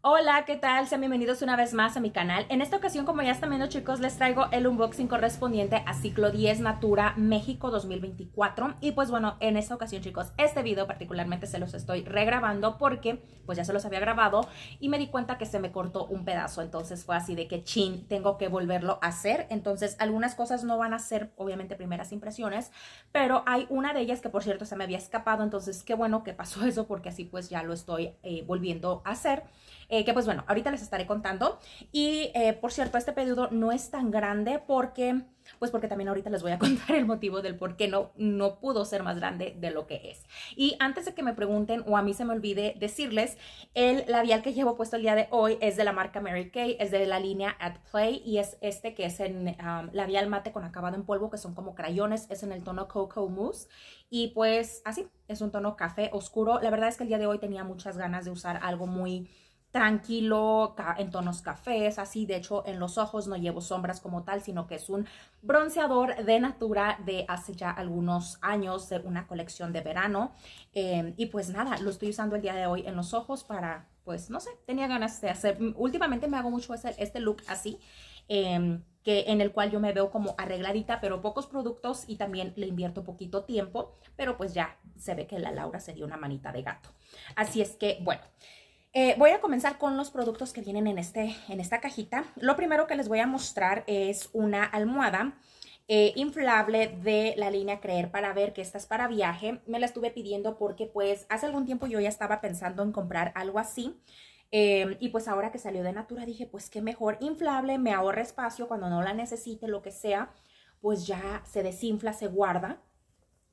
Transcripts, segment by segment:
Hola, ¿qué tal? Sean bienvenidos una vez más a mi canal. En esta ocasión, como ya están viendo chicos, les traigo el unboxing correspondiente a ciclo 10 Natura México 2024. Y pues bueno, en esta ocasión chicos, este video particularmente se los estoy regrabando porque pues ya se los había grabado y me di cuenta que se me cortó un pedazo. Entonces fue así de que chin, tengo que volverlo a hacer. Entonces algunas cosas no van a ser obviamente primeras impresiones, pero hay una de ellas que por cierto se me había escapado. Entonces qué bueno que pasó eso porque así pues ya lo estoy eh, volviendo a hacer. Eh, que pues bueno, ahorita les estaré contando. Y eh, por cierto, este pedido no es tan grande porque, pues porque también ahorita les voy a contar el motivo del por qué no, no pudo ser más grande de lo que es. Y antes de que me pregunten o a mí se me olvide decirles, el labial que llevo puesto el día de hoy es de la marca Mary Kay, es de la línea At Play y es este que es en um, labial mate con acabado en polvo, que son como crayones, es en el tono Cocoa Mousse. Y pues así, es un tono café oscuro. La verdad es que el día de hoy tenía muchas ganas de usar algo muy tranquilo, en tonos cafés, así. De hecho, en los ojos no llevo sombras como tal, sino que es un bronceador de Natura de hace ya algunos años, de una colección de verano. Em, y pues nada, lo estoy usando el día de hoy en los ojos para, pues no sé, tenía ganas de hacer. Últimamente me hago mucho este, este look así. Em, que en el cual yo me veo como arregladita, pero pocos productos y también le invierto poquito tiempo, pero pues ya se ve que la Laura se dio una manita de gato. Así es que, bueno, eh, voy a comenzar con los productos que vienen en, este, en esta cajita. Lo primero que les voy a mostrar es una almohada eh, inflable de la línea Creer para ver que esta es para viaje. Me la estuve pidiendo porque pues hace algún tiempo yo ya estaba pensando en comprar algo así. Eh, y pues ahora que salió de Natura dije pues qué mejor inflable, me ahorra espacio cuando no la necesite, lo que sea, pues ya se desinfla, se guarda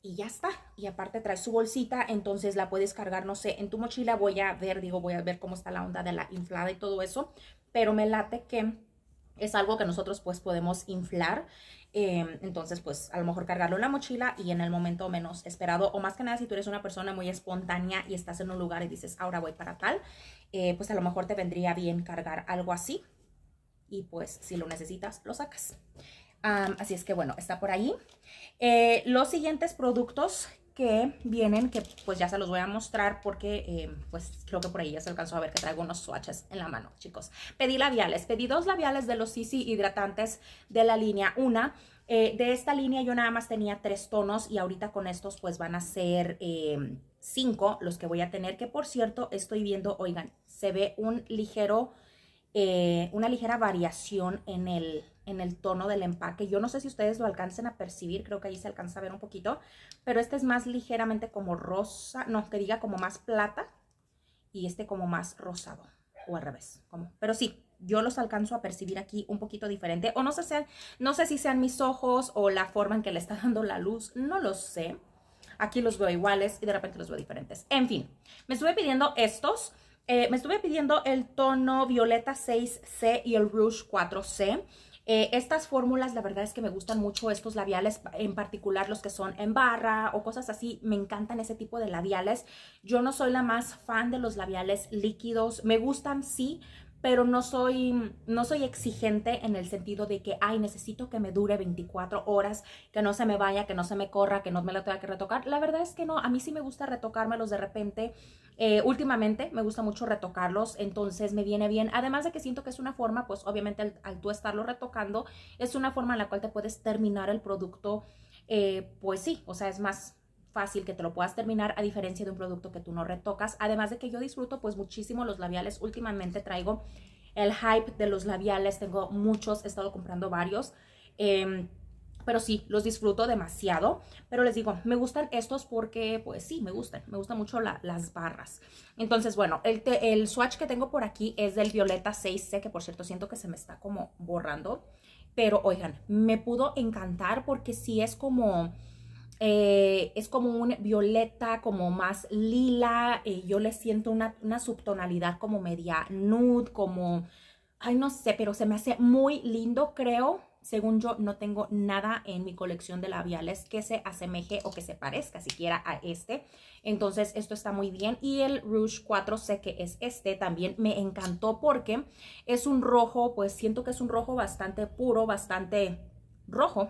y ya está. Y aparte trae su bolsita, entonces la puedes cargar, no sé, en tu mochila voy a ver, digo, voy a ver cómo está la onda de la inflada y todo eso, pero me late que es algo que nosotros pues podemos inflar, em, entonces pues a lo mejor cargarlo en la mochila y en el momento menos esperado, o más que nada si tú eres una persona muy espontánea y estás en un lugar y dices, ahora voy para tal, eh, pues a lo mejor te vendría bien cargar algo así y pues si lo necesitas, lo sacas así es que bueno, está por ahí. Eh, los siguientes productos que vienen, que pues ya se los voy a mostrar porque eh, pues creo que por ahí ya se alcanzó a ver que traigo unos swatches en la mano, chicos. Pedí labiales, pedí dos labiales de los CC hidratantes de la línea una. Eh, de esta línea yo nada más tenía tres tonos y ahorita con estos pues van a ser cinco los que voy a tener, que por cierto estoy viendo, oigan, se ve un ligero, una ligera variación en el en el tono del empaque. Yo no sé si ustedes lo alcancen a percibir, creo que ahí se alcanza a ver un poquito, pero este es más ligeramente como rosa, no, que diga como más plata y este como más rosado o al revés. Como, pero sí, yo los alcanzo a percibir aquí un poquito diferente o no sé, no sé si sean mis ojos o la forma en que le está dando la luz, no lo sé. Aquí los veo iguales y de repente los veo diferentes. En fin, me estuve pidiendo estos. Eh, me estuve pidiendo el tono violeta 6C y el rouge 4C. Eh, estas fórmulas, la verdad es que me gustan mucho estos labiales, en particular los que son en barra o cosas así. Me encantan ese tipo de labiales. Yo no soy la más fan de los labiales líquidos. Me gustan, sí, pero no soy, no soy exigente en el sentido de que, ay, necesito que me dure 24 horas, que no se me vaya, que no se me corra, que no me lo tenga que retocar. La verdad es que no, a mí sí me gusta retocármelos de repente. Eh, últimamente me gusta mucho retocarlos, entonces me viene bien. Además de que siento que es una forma, pues obviamente al, tú estarlo retocando, es una forma en la cual te puedes terminar el producto, eh, pues sí, o sea, es más fácil que te lo puedas terminar a diferencia de un producto que tú no retocas. Además de que yo disfruto pues muchísimo los labiales. Últimamente traigo el hype de los labiales. Tengo muchos, he estado comprando varios. Em, pero sí, los disfruto demasiado. Pero les digo, me gustan estos porque, pues sí, me gustan. Me gustan mucho las barras. Entonces, bueno, el, el swatch que tengo por aquí es del Violeta 6C, que por cierto siento que se me está como borrando. Pero, oigan, me pudo encantar porque sí es como eh, es como un violeta, como más lila. Yo le siento una, una, subtonalidad como media nude, como, ay, no sé, pero se me hace muy lindo, creo. Según yo, no tengo nada en mi colección de labiales que se asemeje o que se parezca siquiera a este. Entonces, esto está muy bien. Y el Rouge 4C, que es este, también me encantó porque es un rojo, pues siento que es un rojo bastante puro, bastante rojo.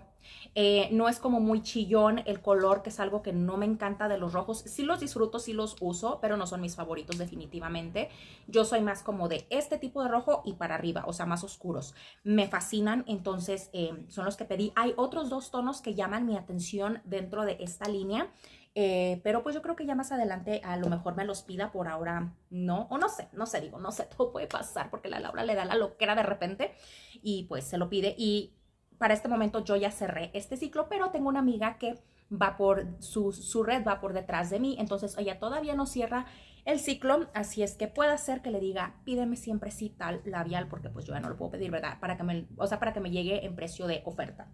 Eh, no es como muy chillón el color, que es algo que no me encanta de los rojos. Sí los disfruto, sí los uso, pero no son mis favoritos definitivamente. Yo soy más como de este tipo de rojo y para arriba, o sea, más oscuros. Me fascinan, entonces eh, son los que pedí. Hay otros dos tonos que llaman mi atención dentro de esta línea. Eh, pero pues yo creo que ya más adelante a lo mejor me los pida, por ahora no, o no sé, no sé, digo, no sé, todo puede pasar porque la Laura le da la loquera de repente y pues se lo pide y para este momento yo ya cerré este ciclo, pero tengo una amiga que va por, su, su red va por detrás de mí, entonces ella todavía no cierra el ciclo, así es que puede ser que le diga, pídeme siempre tal labial, porque pues yo ya no lo puedo pedir, ¿verdad? Para que me, o sea, para que me llegue en precio de oferta.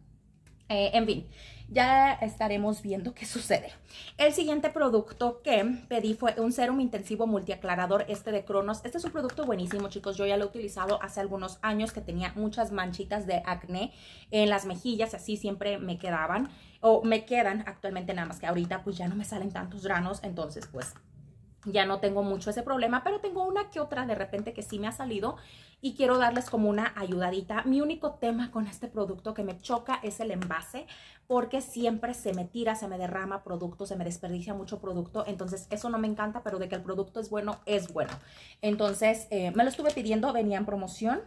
Eh, en fin, ya estaremos viendo qué sucede. El siguiente producto que pedí fue un serum intensivo multiaclarador este de Cronos. Este es un producto buenísimo, chicos. Yo ya lo he utilizado hace algunos años que tenía muchas manchitas de acné en las mejillas. Así siempre me quedaban o me quedan actualmente nada más que ahorita pues ya no me salen tantos granos. Entonces pues ya no tengo mucho ese problema, pero tengo una que otra de repente que sí me ha salido y quiero darles como una ayudadita. Mi único tema con este producto que me choca es el envase porque siempre se me tira, se me derrama producto, se me desperdicia mucho producto, entonces eso no me encanta, pero de que el producto es bueno, es bueno. Entonces eh, me lo estuve pidiendo, venía en promoción.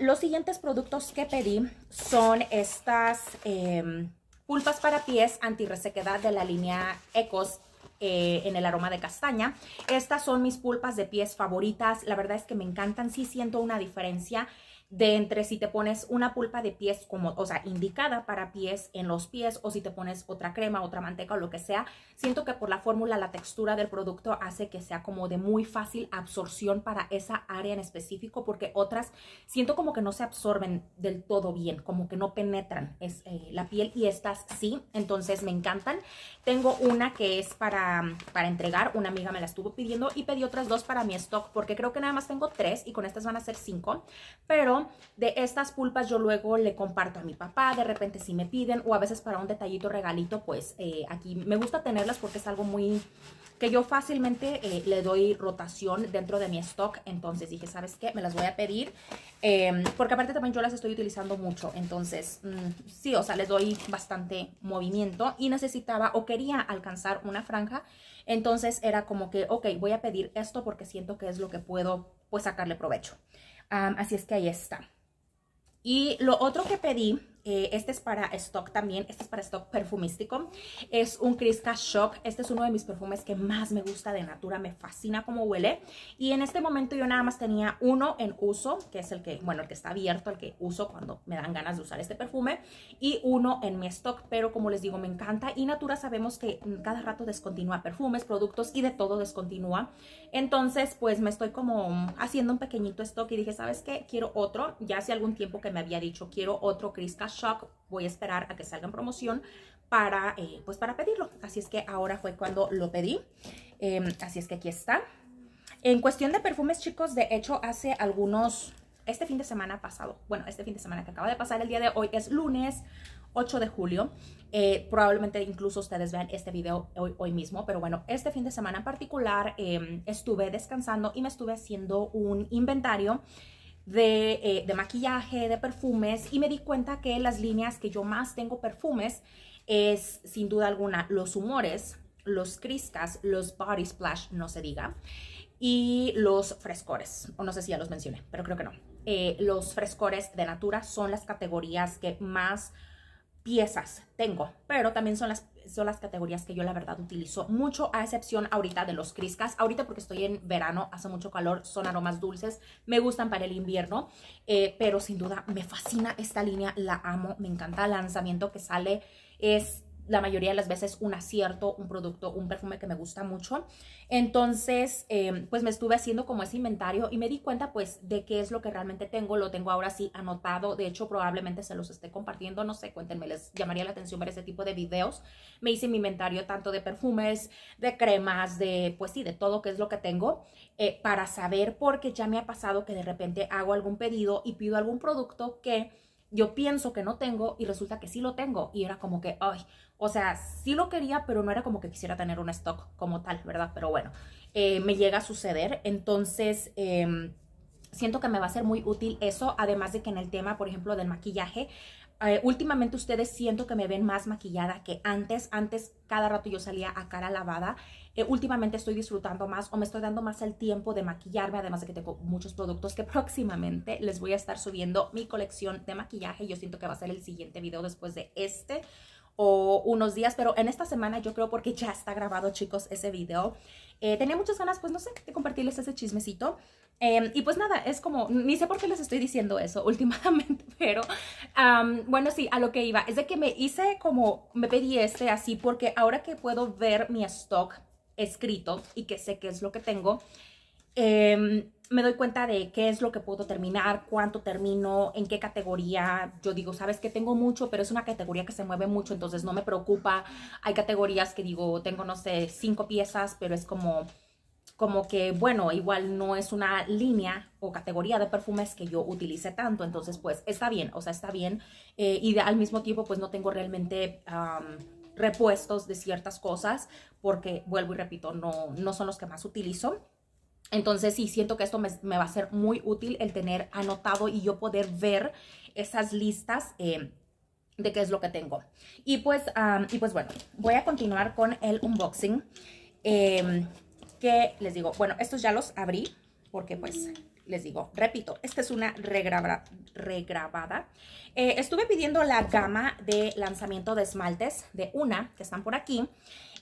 los siguientes productos que pedí son estas em, pulpas para pies anti-resequedad de la línea Ecos eh, en el aroma de castaña. Estas son mis pulpas de pies favoritas. La verdad es que me encantan. Sí siento una diferencia de entre si te pones una pulpa de pies como, o sea, indicada para pies en los pies o si te pones otra crema, otra manteca o lo que sea, siento que por la fórmula, la textura del producto hace que sea como de muy fácil absorción para esa área en específico porque otras siento como que no se absorben del todo bien, como que no penetran es, eh, la piel y estas sí, entonces me encantan. Tengo una que es para, para entregar, una amiga me la estuvo pidiendo y pedí otras dos para mi stock porque creo que nada más tengo tres y con estas van a ser cinco, pero de estas pulpas yo luego le comparto a mi papá, de repente si me piden o a veces para un detallito regalito, pues eh, aquí me gusta tenerlas porque es algo muy que yo fácilmente eh, le doy rotación dentro de mi stock. Entonces dije, ¿sabes qué? Me las voy a pedir. Em, porque aparte también yo las estoy utilizando mucho. Entonces, mm, sí, o sea, les doy bastante movimiento. Y necesitaba o quería alcanzar una franja. Entonces era como que, ok, voy a pedir esto porque siento que es lo que puedo pues sacarle provecho así es que ahí está. Y lo otro que pedí eh, este es para stock también, este es para stock perfumístico. Es un Crisca Shock. Este es uno de mis perfumes que más me gusta de Natura. Me fascina cómo huele. Y en este momento yo nada más tenía uno en uso, que es el que, bueno, el que está abierto, el que uso cuando me dan ganas de usar este perfume. Y uno en mi stock, pero como les digo, me encanta. Y Natura sabemos que cada rato descontinúa perfumes, productos y de todo descontinúa. Entonces, pues me estoy como haciendo un pequeñito stock y dije, ¿sabes qué? Quiero otro. Ya hace algún tiempo que me había dicho, quiero otro Crisca Shock, voy a esperar a que salga en promoción para, eh, pues para pedirlo. Así es que ahora fue cuando lo pedí. Em, así es que aquí está. En cuestión de perfumes, chicos, de hecho hace algunos, este fin de semana pasado, bueno, este fin de semana que acaba de pasar, el día de hoy es lunes 8 de julio. Eh, probablemente incluso ustedes vean este video hoy, hoy, mismo, pero bueno, este fin de semana en particular em, estuve descansando y me estuve haciendo un inventario eh, de, maquillaje, de perfumes y me di cuenta que las líneas que yo más tengo perfumes es sin duda alguna los humores, los criscas, los body splash, no se diga, y los frescores, o no sé si ya los mencioné, pero creo que no. Eh, los frescores de Natura son las categorías que más piezas tengo, pero también son las, son las categorías que yo la verdad utilizo mucho, a excepción ahorita de los criscas. Ahorita porque estoy en verano, hace mucho calor, son aromas dulces, me gustan para el invierno, eh, pero sin duda me fascina esta línea, la amo, me encanta el lanzamiento que sale, es la mayoría de las veces un acierto, un producto, un perfume que me gusta mucho. Entonces, em, pues me estuve haciendo como ese inventario y me di cuenta pues de qué es lo que realmente tengo. Lo tengo ahora sí anotado. De hecho, probablemente se los esté compartiendo. No sé, cuéntenme, les llamaría la atención ver ese tipo de videos. Me hice mi inventario tanto de perfumes, de cremas, de pues sí, de todo que es lo que tengo eh, para saber porque ya me ha pasado que de repente hago algún pedido y pido algún producto que yo pienso que no tengo y resulta que sí lo tengo. Y era como que, ay, o sea, sí lo quería, pero no era como que quisiera tener un stock como tal, ¿verdad? Pero bueno, eh, me llega a suceder. Entonces, em, siento que me va a ser muy útil eso, además de que en el tema, por ejemplo, del maquillaje, eh, últimamente ustedes siento que me ven más maquillada que antes. Antes cada rato yo salía a cara lavada. Eh, últimamente estoy disfrutando más o me estoy dando más el tiempo de maquillarme, además de que tengo muchos productos que próximamente les voy a estar subiendo mi colección de maquillaje. Yo siento que va a ser el siguiente video después de este o unos días, pero en esta semana yo creo porque ya está grabado, chicos, ese video. Eh, tenía muchas ganas, pues no sé, de compartirles ese chismecito. Em, y pues nada, es como, ni sé por qué les estoy diciendo eso últimamente, pero bueno, sí, a lo que iba, es de que me hice como, me pedí este así porque ahora que puedo ver mi stock escrito y que sé qué es lo que tengo, eh, me doy cuenta de qué es lo que puedo terminar, cuánto termino, en qué categoría. Yo digo, sabes que tengo mucho, pero es una categoría que se mueve mucho, entonces no me preocupa. Hay categorías que digo, tengo, no sé, cinco piezas, pero es como, como que, bueno, igual no es una línea o categoría de perfumes que yo utilice tanto, entonces pues está bien, o sea, está bien. Eh, y al mismo tiempo pues no tengo realmente... repuestos de ciertas cosas porque vuelvo y repito no, no son los que más utilizo entonces sí, siento que esto me, va a ser muy útil el tener anotado y yo poder ver esas listas eh, de qué es lo que tengo. Y pues, y pues bueno, voy a continuar con el unboxing. Eh, que les digo, bueno, estos ya los abrí porque pues les digo, repito, esta es una regrabada. Eh, estuve pidiendo la gama de lanzamiento de esmaltes de una que están por aquí.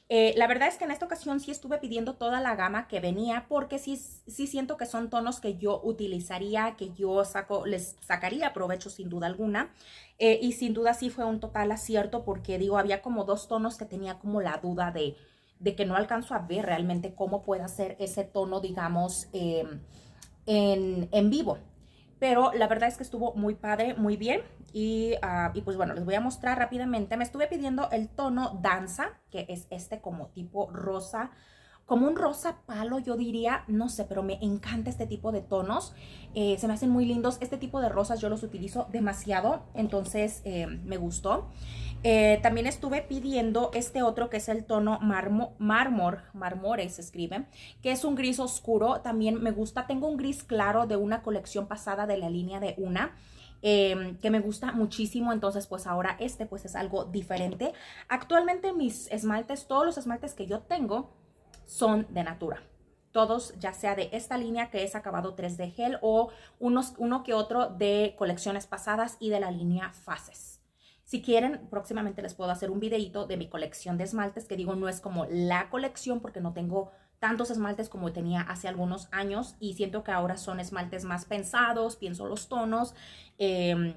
Eh, la verdad es que en esta ocasión sí estuve pidiendo toda la gama que venía porque sí, sí siento que son tonos que yo utilizaría, que yo les sacaría provecho sin duda alguna. Eh, y sin duda sí fue un total acierto porque digo, había como dos tonos que tenía como la duda de, de que no alcanzo a ver realmente cómo puede ser ese tono, digamos, em, en, en vivo. Pero la verdad es que estuvo muy padre, muy bien. Ah, y, pues bueno, les voy a mostrar rápidamente. Me estuve pidiendo el tono Danza, que es este como tipo rosa, como un rosa palo, yo diría, no sé, pero me encanta este tipo de tonos, eh, se me hacen muy lindos, este tipo de rosas yo los utilizo demasiado, entonces eh, me gustó. Eh, también estuve pidiendo este otro que es el tono mármore se escribe, que es un gris oscuro, también me gusta, tengo un gris claro de una colección pasada de la línea de una, Em, que me gusta muchísimo, entonces pues ahora este pues es algo diferente. Actualmente mis esmaltes, todos los esmaltes que yo tengo son de Natura. Todos, ya sea de esta línea que es acabado 3 de gel o unos, uno que otro de colecciones pasadas y de la línea Fases. Si quieren, próximamente les puedo hacer un videito de mi colección de esmaltes, que digo, no es como la colección porque no tengo tantos esmaltes como tenía hace algunos años y siento que ahora son esmaltes más pensados, pienso los tonos, em,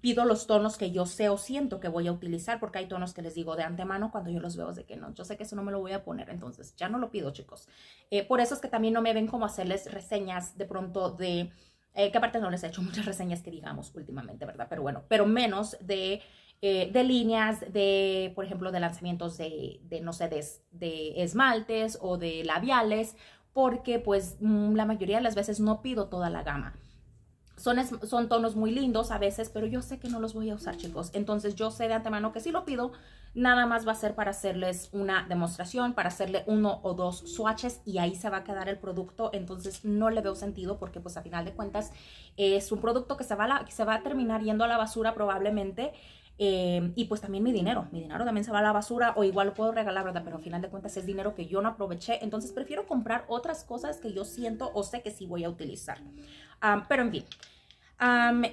pido los tonos que yo sé o siento que voy a utilizar porque hay tonos que les digo de antemano cuando yo los veo es de que no, yo sé que eso no me lo voy a poner, entonces ya no lo pido chicos. Eh, por eso es que también no me ven como hacerles reseñas de pronto de... Eh, que aparte no les he hecho muchas reseñas que digamos últimamente, ¿verdad? Pero bueno, pero menos de eh, de líneas, de, por ejemplo, de lanzamientos de, no sé, de, esmaltes o de labiales, porque pues mm, la mayoría de las veces no pido toda la gama. Son, son tonos muy lindos a veces, pero yo sé que no los voy a usar, chicos. Entonces yo sé de antemano que si lo pido, nada más va a ser para hacerles una demostración, para hacerle uno o dos swatches y ahí se va a quedar el producto. Entonces no le veo sentido porque pues a final de cuentas es un producto que se va que se va a terminar yendo a la basura probablemente Em, y pues también mi dinero, mi dinero también se va a la basura o igual lo puedo regalar, ¿verdad? Pero al final de cuentas es dinero que yo no aproveché, entonces prefiero comprar otras cosas que yo siento o sé que sí voy a utilizar. pero en fin,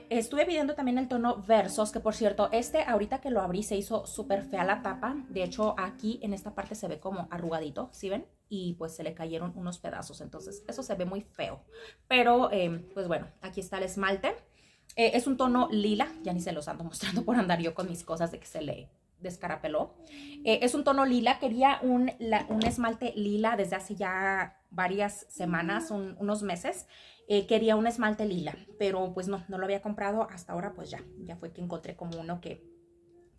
estuve pidiendo también el tono Versos, que por cierto, este ahorita que lo abrí se hizo súper fea la tapa. De hecho, aquí en esta parte se ve como arrugadito, ¿sí ven? Y pues se le cayeron unos pedazos, entonces eso se ve muy feo. Pero, em, pues bueno, aquí está el esmalte. Eh, es un tono lila, ya ni se los ando mostrando por andar yo con mis cosas de que se le descarapeló. Eh, es un tono lila, quería un, un, esmalte lila desde hace ya varias semanas, unos meses. Eh, quería un esmalte lila, pero pues no, no lo había comprado hasta ahora, pues ya, ya fue que encontré como uno que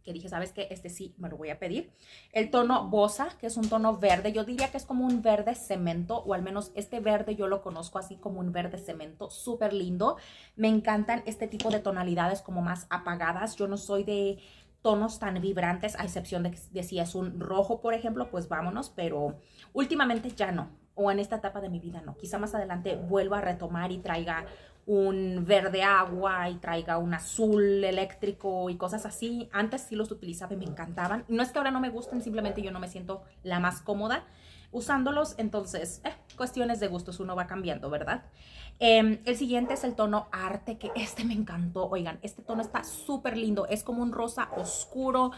que dije, ¿sabes qué? Este sí me lo voy a pedir. El tono Bosa, que es un tono verde, yo diría que es como un verde cemento, o al menos este verde yo lo conozco así como un verde cemento, súper lindo. Me encantan este tipo de tonalidades como más apagadas. Yo no soy de tonos tan vibrantes, a excepción de, que si es un rojo, por ejemplo, pues vámonos, pero últimamente ya no, o en esta etapa de mi vida no. Quizá más adelante vuelva a retomar y traiga un verde agua y traiga un azul eléctrico y cosas así. Antes sí los utilizaba y me encantaban. No es que ahora no me gusten, simplemente yo no me siento la más cómoda usándolos. Entonces, eh, cuestiones de gustos, uno va cambiando, ¿verdad? Em, el siguiente es el tono arte, que este me encantó. Oigan, este tono está súper lindo. Es como un rosa oscuro.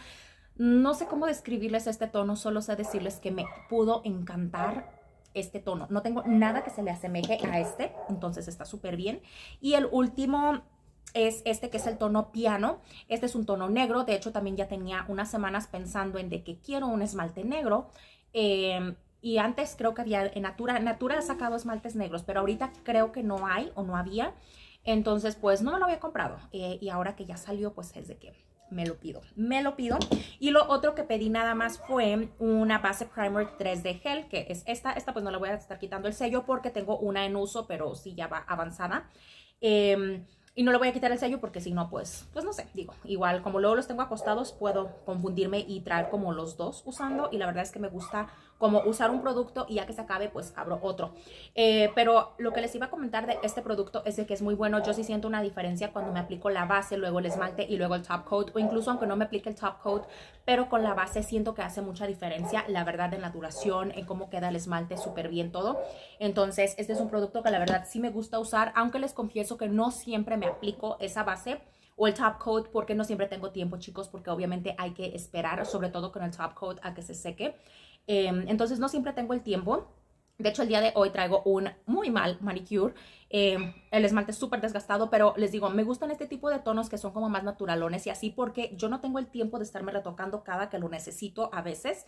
No sé cómo describirles este tono, solo sé decirles que me pudo encantar este tono. No tengo nada que se le asemeje a este, entonces está súper bien. Y el último es este que es el tono piano. Este es un tono negro. De hecho, también ya tenía unas semanas pensando en de que quiero un esmalte negro. Em, y antes creo que había en Natura, Natura ha sacado esmaltes negros, pero ahorita creo que no hay o no había. Entonces, pues no me lo había comprado. Eh, y ahora que ya salió, pues es de que me lo pido. Me lo pido. Y lo otro que pedí nada más fue una base primer 3D gel, que es esta. Esta pues no la voy a estar quitando el sello porque tengo una en uso, pero sí ya va avanzada. Eh, y no le voy a quitar el sello porque si no, pues, pues no sé, digo, igual como luego los tengo acostados, puedo confundirme y traer como los dos usando. Y la verdad es que me gusta como usar un producto y ya que se acabe, pues abro otro. Eh, pero lo que les iba a comentar de este producto es de que es muy bueno. Yo sí siento una diferencia cuando me aplico la base, luego el esmalte y luego el top coat. O incluso aunque no me aplique el top coat, pero con la base siento que hace mucha diferencia. La verdad en la duración, en cómo queda el esmalte, súper bien todo. Entonces, este es un producto que la verdad sí me gusta usar, aunque les confieso que no siempre me aplico esa base o el top coat porque no siempre tengo tiempo chicos porque obviamente hay que esperar sobre todo con el top coat a que se seque em, entonces no siempre tengo el tiempo de hecho, el día de hoy traigo un muy mal manicure. Em, el esmalte es súper desgastado, pero les digo, me gustan este tipo de tonos que son como más naturalones y así porque yo no tengo el tiempo de estarme retocando cada que lo necesito a veces.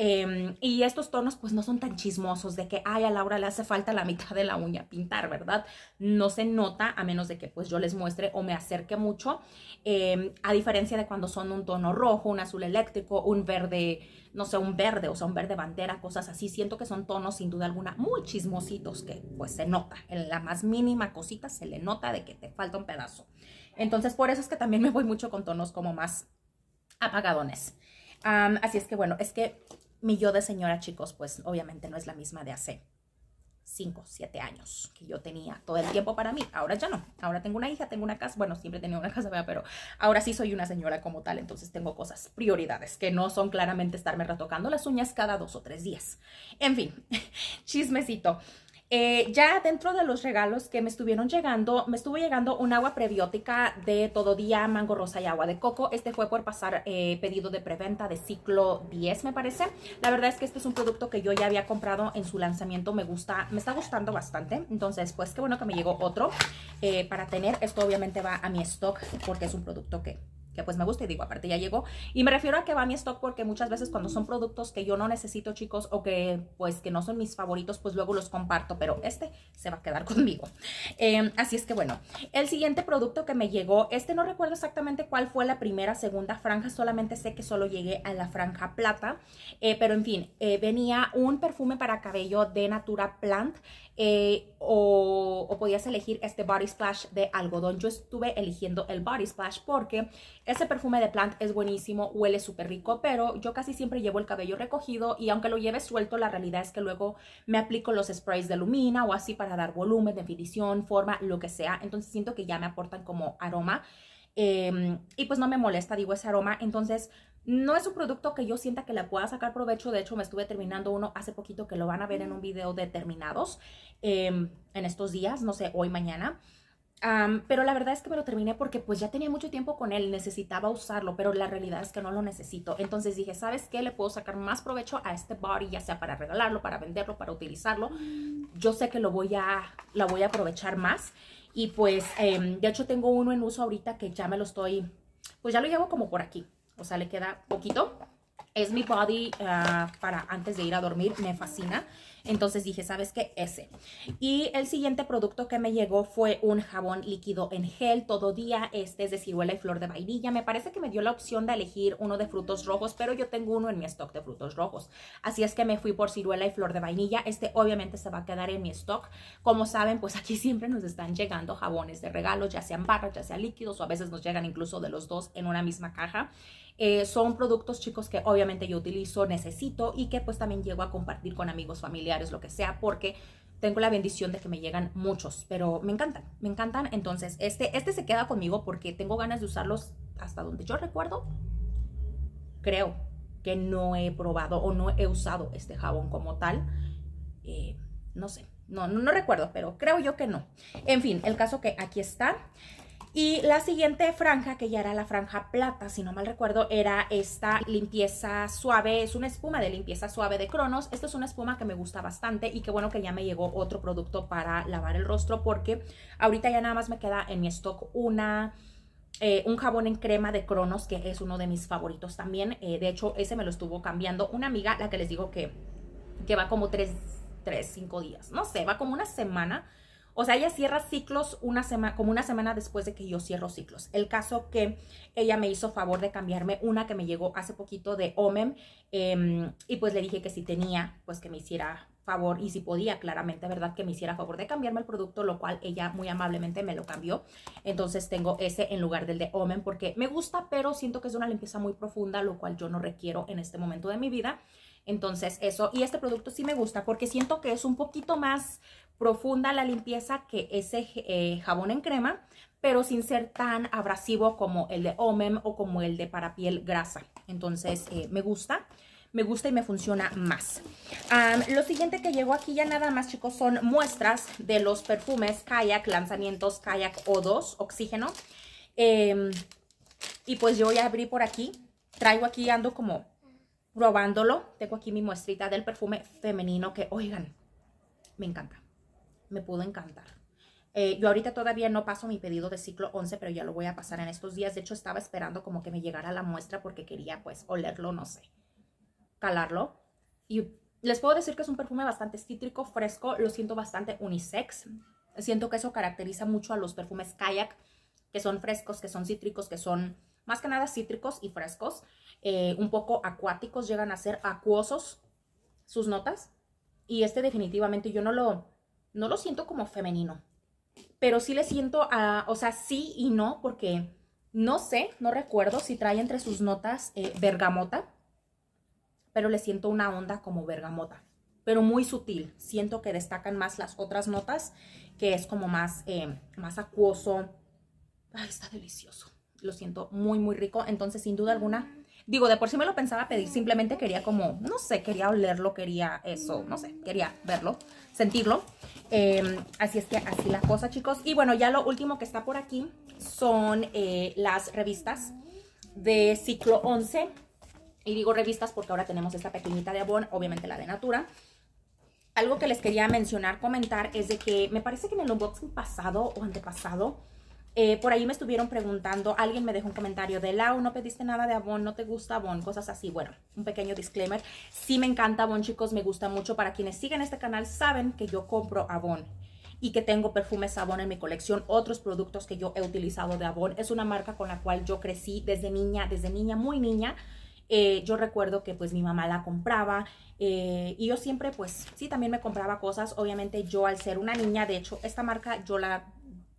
Em, y estos tonos pues no son tan chismosos de que, ay, a Laura le hace falta la mitad de la uña pintar, ¿verdad? No se nota a menos de que pues yo les muestre o me acerque mucho, em, a diferencia de cuando son un tono rojo, un azul eléctrico, un verde, no sé, un verde, o sea, un verde bandera, cosas así. Siento que son tonos sin duda alguna muy chismositos que pues se nota, en la más mínima cosita se le nota de que te falta un pedazo. Entonces por eso es que también me voy mucho con tonos como más apagadones. así es que bueno, es que mi yo de señora, chicos, pues obviamente no es la misma de hace 5, 7 años que yo tenía todo el tiempo para mí. Ahora ya no. Ahora tengo una hija, tengo una casa. Bueno, siempre tenido una casa, pero ahora sí soy una señora como tal. Entonces tengo cosas, prioridades, que no son claramente estarme retocando las uñas cada dos o tres días. En fin, chismecito. Eh, ya dentro de los regalos que me estuvieron llegando, me estuvo llegando un agua prebiótica de todo día, mango rosa y agua de coco. Este fue por pasar eh, pedido de preventa de ciclo 10, me parece. La verdad es que este es un producto que yo ya había comprado en su lanzamiento. Me gusta, me está gustando bastante. Entonces, pues qué bueno que me llegó otro eh, para tener. Esto obviamente va a mi stock porque es un producto que que pues me gusta y digo, aparte ya llegó. Y me refiero a que va a mi stock porque muchas veces cuando son productos que yo no necesito, chicos, o que pues que no son mis favoritos, pues luego los comparto, pero este se va a quedar conmigo. Em, así es que bueno, el siguiente producto que me llegó, este no recuerdo exactamente cuál fue la primera, segunda franja, solamente sé que solo llegué a la franja plata, eh, pero en fin, eh, venía un perfume para cabello de Natura Plant. Eh, o, podías elegir este Body Splash de algodón. Yo estuve eligiendo el Body Splash porque ese perfume de plant es buenísimo, huele súper rico, pero yo casi siempre llevo el cabello recogido y aunque lo lleve suelto, la realidad es que luego me aplico los sprays de Lumina o así para dar volumen, definición, forma, lo que sea. Entonces siento que ya me aportan como aroma. Em, y pues no me molesta, digo, ese aroma. Entonces, no es un producto que yo sienta que le pueda sacar provecho. De hecho, me estuve terminando uno hace poquito que lo van a ver en un video de terminados em, en estos días, no sé, hoy, mañana. pero la verdad es que me lo terminé porque pues ya tenía mucho tiempo con él, necesitaba usarlo, pero la realidad es que no lo necesito. Entonces dije, ¿sabes qué? Le puedo sacar más provecho a este body, ya sea para regalarlo, para venderlo, para utilizarlo. Yo sé que lo voy a, la voy a aprovechar más. Y pues, em, de hecho tengo uno en uso ahorita que ya me lo estoy, pues ya lo llevo como por aquí o sea, le queda poquito. Es mi body ah, para antes de ir a dormir, me fascina. Entonces dije, ¿sabes qué? Ese. Y el siguiente producto que me llegó fue un jabón líquido en gel todo día. Este es de ciruela y flor de vainilla. Me parece que me dio la opción de elegir uno de frutos rojos, pero yo tengo uno en mi stock de frutos rojos. Así es que me fui por ciruela y flor de vainilla. Este obviamente se va a quedar en mi stock. Como saben, pues aquí siempre nos están llegando jabones de regalo, ya sean barras, ya sean líquidos o a veces nos llegan incluso de los dos en una misma caja. Eh, son productos chicos que obviamente yo utilizo, necesito y que pues también llego a compartir con amigos, familiares, lo que sea, porque tengo la bendición de que me llegan muchos, pero me encantan, me encantan. Entonces, este, este se queda conmigo porque tengo ganas de usarlos hasta donde yo recuerdo. Creo que no he probado o no he usado este jabón como tal. Eh, no sé, no, no, no recuerdo, pero creo yo que no. En fin, el caso que aquí está. Y la siguiente franja, que ya era la franja plata, si no mal recuerdo, era esta limpieza suave. Es una espuma de limpieza suave de Cronos. Esta es una espuma que me gusta bastante y qué bueno que ya me llegó otro producto para lavar el rostro porque ahorita ya nada más me queda en mi stock una... Eh, un jabón en crema de Cronos, que es uno de mis favoritos también. Eh, de hecho, ese me lo estuvo cambiando una amiga, la que les digo que, que va como tres, tres, cinco días. No sé, va como una semana o sea, ella cierra ciclos una semana, como una semana después de que yo cierro ciclos. El caso que ella me hizo favor de cambiarme una que me llegó hace poquito de Omem em, y pues le dije que si tenía, pues que me hiciera favor y si podía, claramente, ¿verdad? Que me hiciera favor de cambiarme el producto, lo cual ella muy amablemente me lo cambió. Entonces tengo ese en lugar del de Omen porque me gusta, pero siento que es una limpieza muy profunda, lo cual yo no requiero en este momento de mi vida. Entonces eso, y este producto sí me gusta porque siento que es un poquito más profunda la limpieza que ese eh, jabón en crema, pero sin ser tan abrasivo como el de Omem o como el de para piel grasa. Entonces eh, me gusta, me gusta y me funciona más. lo siguiente que llegó aquí ya nada más chicos son muestras de los perfumes Kayak, lanzamientos Kayak O2, oxígeno. Em, y pues yo voy a abrir por aquí, traigo aquí, ando como probándolo. Tengo aquí mi muestrita del perfume femenino que, oigan, me encanta me pudo encantar. Eh, yo ahorita todavía no paso mi pedido de ciclo 11, pero ya lo voy a pasar en estos días. De hecho, estaba esperando como que me llegara la muestra porque quería pues olerlo, no sé, calarlo. Y les puedo decir que es un perfume bastante cítrico, fresco, lo siento bastante unisex. Siento que eso caracteriza mucho a los perfumes kayak, que son frescos, que son cítricos, que son más que nada cítricos y frescos. Eh, un poco acuáticos, llegan a ser acuosos sus notas. Y este definitivamente yo no lo no lo siento como femenino, pero sí le siento a, o sea, sí y no, porque no sé, no recuerdo si trae entre sus notas eh, bergamota, pero le siento una onda como bergamota, pero muy sutil. Siento que destacan más las otras notas, que es como más, eh, más acuoso. Ay, está delicioso. Lo siento muy, muy rico. Entonces, sin duda alguna, Digo, de por sí me lo pensaba pedir, simplemente quería como, no sé, quería olerlo, quería eso, no sé, quería verlo, sentirlo. Em, así es que así la cosa, chicos. Y bueno, ya lo último que está por aquí son eh, las revistas de ciclo 11. Y digo revistas porque ahora tenemos esta pequeñita de Avon, obviamente la de Natura. Algo que les quería mencionar, comentar, es de que me parece que en el unboxing pasado o antepasado eh, por ahí me estuvieron preguntando, alguien me dejó un comentario de Lau, no pediste nada de Avon, no te gusta Avon, cosas así. Bueno, un pequeño disclaimer. Sí me encanta Avon, chicos, me gusta mucho. Para quienes siguen este canal saben que yo compro Avon y que tengo perfumes Avon en mi colección, otros productos que yo he utilizado de Avon. Es una marca con la cual yo crecí desde niña, desde niña, muy niña. Eh, yo recuerdo que pues mi mamá la compraba eh, y yo siempre pues sí también me compraba cosas. Obviamente yo al ser una niña, de hecho esta marca yo la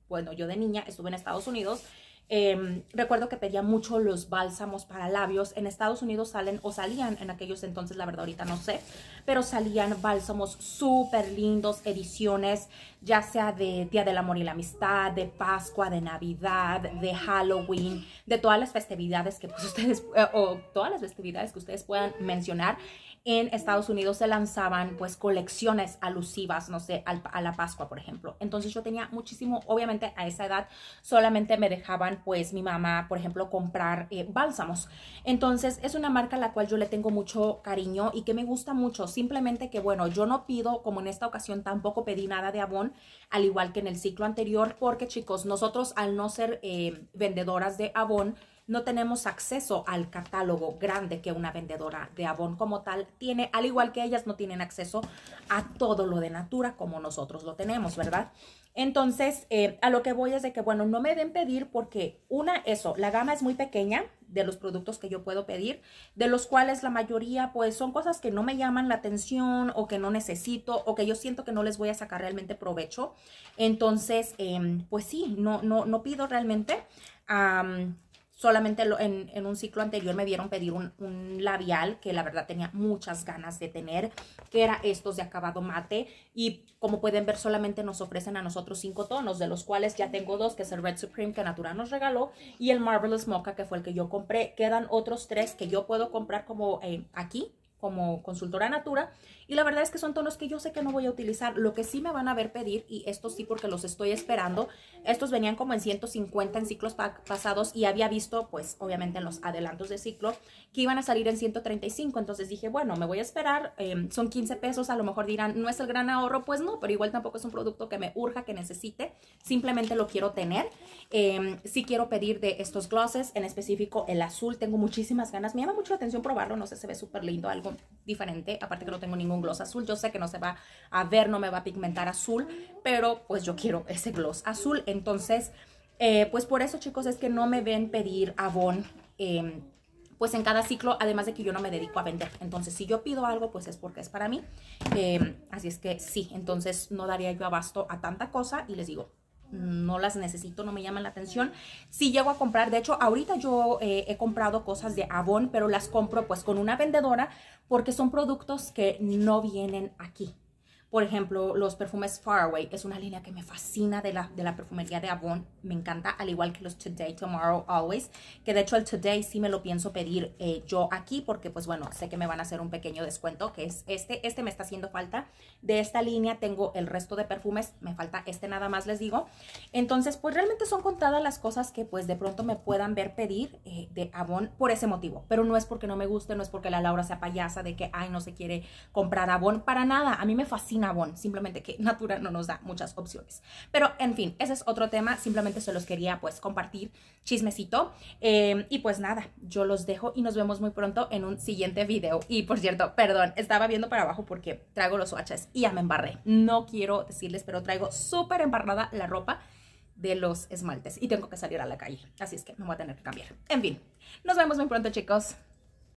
bueno, yo de niña estuve en Estados Unidos, em, recuerdo que pedía mucho los bálsamos para labios. En Estados Unidos salen o salían en aquellos entonces, la verdad ahorita no sé, pero salían bálsamos súper lindos, ediciones, ya sea de Día del Amor y la Amistad, de Pascua, de Navidad, de Halloween, de todas las festividades que pues ustedes, eh, o todas las festividades que ustedes puedan mencionar en Estados Unidos se lanzaban pues colecciones alusivas, no sé, a la Pascua, por ejemplo. Entonces yo tenía muchísimo, obviamente a esa edad solamente me dejaban pues mi mamá, por ejemplo, comprar eh, bálsamos. Entonces es una marca a la cual yo le tengo mucho cariño y que me gusta mucho. Simplemente que bueno, yo no pido, como en esta ocasión tampoco pedí nada de Avon, al igual que en el ciclo anterior, porque chicos, nosotros al no ser eh, vendedoras de Avon, no tenemos acceso al catálogo grande que una vendedora de Avon como tal tiene, al igual que ellas no tienen acceso a todo lo de Natura como nosotros lo tenemos, ¿verdad? Entonces, eh, a lo que voy es de que, bueno, no me den pedir porque una, eso, la gama es muy pequeña de los productos que yo puedo pedir, de los cuales la mayoría, pues, son cosas que no me llaman la atención o que no necesito o que yo siento que no les voy a sacar realmente provecho. Entonces, em, pues sí, no, no, no pido realmente Solamente en, un ciclo anterior me vieron pedir un, labial que la verdad tenía muchas ganas de tener, que era estos de acabado mate. Y como pueden ver, solamente nos ofrecen a nosotros cinco tonos, de los cuales ya tengo dos, que es el Red Supreme que Natura nos regaló y el Marvelous Mocha que fue el que yo compré. Quedan otros tres que yo puedo comprar como eh, aquí, como consultora Natura y la verdad es que son tonos que yo sé que no voy a utilizar. Lo que sí me van a ver pedir, y estos sí porque los estoy esperando, estos venían como en 150 en ciclos pasados y había visto, pues obviamente en los adelantos de ciclo, que iban a salir en 135. Entonces dije, bueno, me voy a esperar, em, son 15 pesos, a lo mejor dirán, no es el gran ahorro, pues no, pero igual tampoco es un producto que me urja, que necesite, simplemente lo quiero tener. Eh, sí quiero pedir de estos glosses, en específico el azul, tengo muchísimas ganas, me llama mucho la atención probarlo, no sé, se ve súper lindo, algo diferente, aparte que no tengo ningún gloss azul. Yo sé que no se va a ver, no me va a pigmentar azul, pero pues yo quiero ese gloss azul. Entonces, eh, pues por eso chicos es que no me ven pedir Avon. Em, pues en cada ciclo, además de que yo no me dedico a vender. Entonces, si yo pido algo, pues es porque es para mí. Em, así es que sí, entonces no daría yo abasto a tanta cosa y les digo, no las necesito, no me llaman la atención. Si llego a comprar, de hecho, ahorita yo eh, he comprado cosas de Avon, pero las compro pues con una vendedora porque son productos que no vienen aquí. Por ejemplo, los perfumes Faraway es una línea que me fascina de la, de la perfumería de Avon. Me encanta, al igual que los Today, Tomorrow, Always. Que de hecho el Today sí me lo pienso pedir eh, yo aquí porque pues bueno, sé que me van a hacer un pequeño descuento que es este. Este me está haciendo falta. De esta línea tengo el resto de perfumes. Me falta este nada más les digo. Entonces pues realmente son contadas las cosas que pues de pronto me puedan ver pedir eh, de Avon por ese motivo. Pero no es porque no me guste, no es porque la Laura sea payasa de que ay no se quiere comprar Avon. Para nada, a mí me fascina Avon, simplemente que Natura no nos da muchas opciones. Pero en fin, ese es otro tema, simplemente se los quería pues compartir chismecito. Eh, y pues nada, yo los dejo y nos vemos muy pronto en un siguiente video. Y por cierto, perdón, estaba viendo para abajo porque traigo los swatches y ya me embarré. No quiero decirles, pero traigo súper embarrada la ropa de los esmaltes y tengo que salir a la calle. Así es que me voy a tener que cambiar. En fin, nos vemos muy pronto chicos.